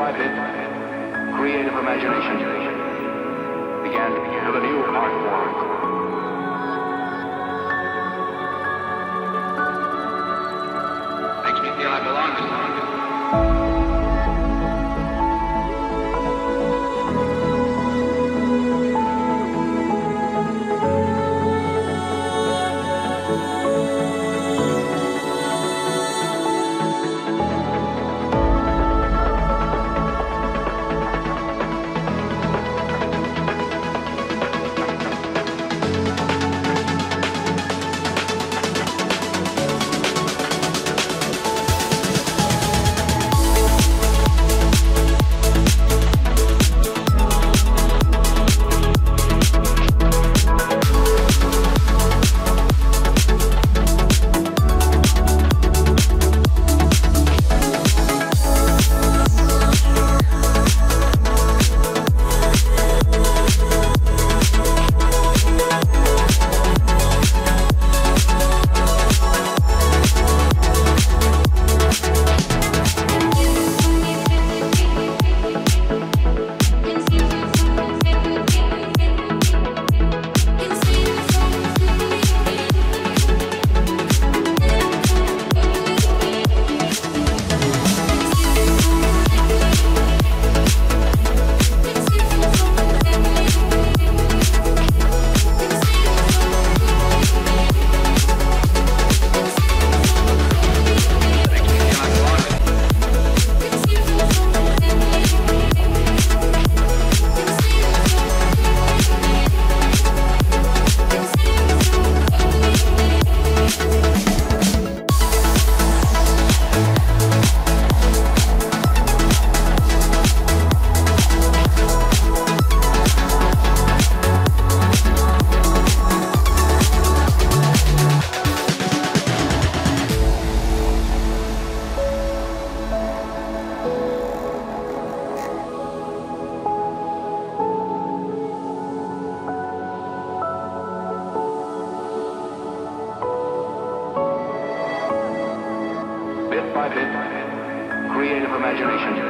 by bit, creative imagination began to give a new artwork. creative imagination.